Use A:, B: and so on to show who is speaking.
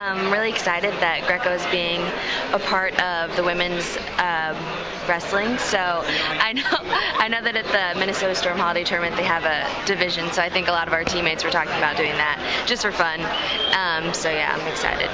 A: I'm really excited that Greco is being a part of the women's uh, wrestling. So I know I know that at the Minnesota Storm Holiday Tournament they have a division. So I think a lot of our teammates were talking about doing that just for fun. Um, so yeah, I'm excited.